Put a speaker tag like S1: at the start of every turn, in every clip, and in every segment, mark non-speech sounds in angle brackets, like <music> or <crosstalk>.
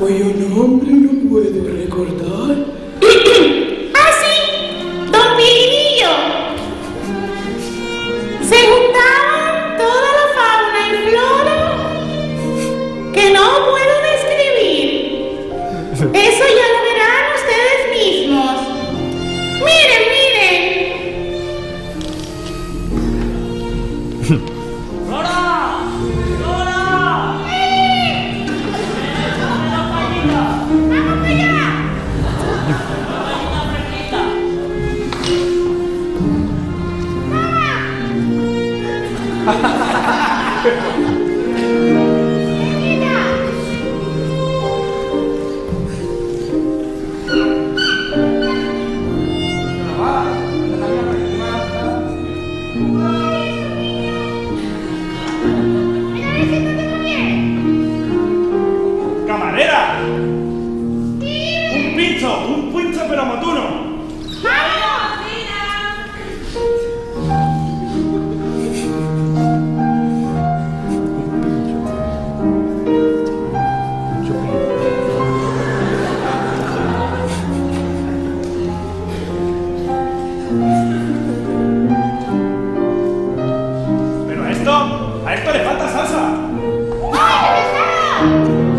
S1: cuyo nombre no puedo recordar.
S2: ¡Ah, sí! ¡Don Pirinillo! Se juntaban toda la fauna y flora que no puedo describir. Eso ya Thank you.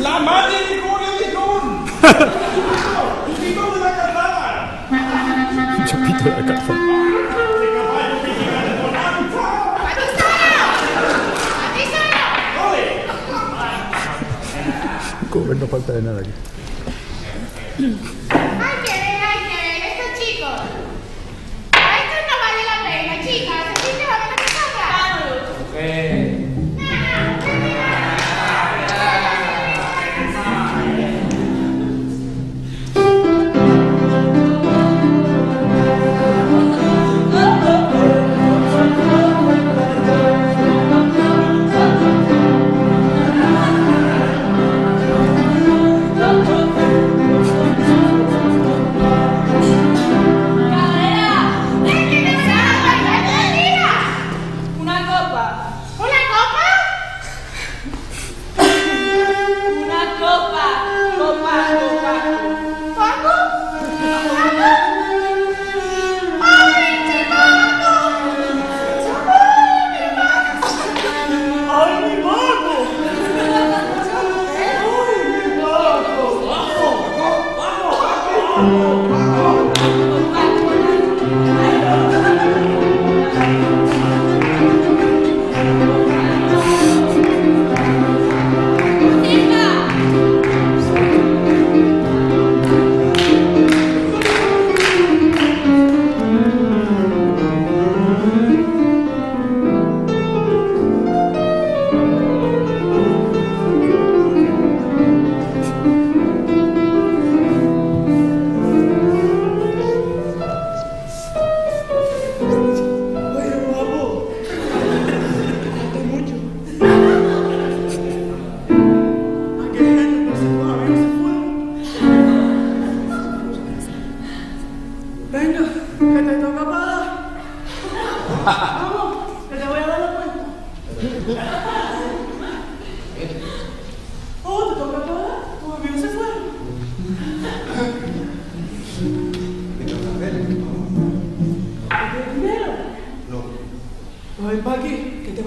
S3: ¡La
S4: madre de Julio de Jun! ¡Un pito de la calzada!
S3: Un chapito de la no falta de nada aquí.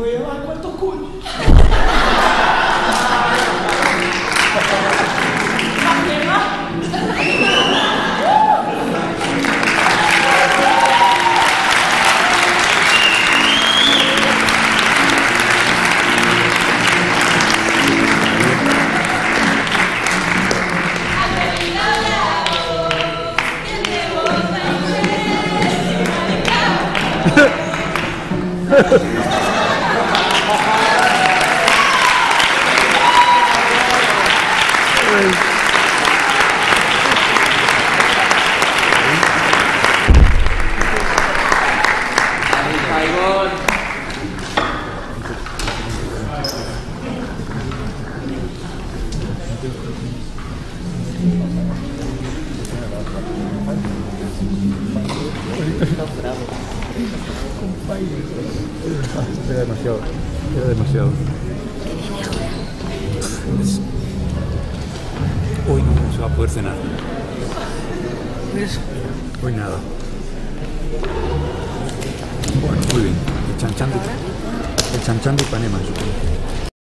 S1: Te voy a llevar cuántos cuños. <laughs>
S3: Era demasiado. Era demasiado. Poder cenar. Hoy nada. Bueno, muy bien. El chanchán de, el chanchán de Ipanema, supongo.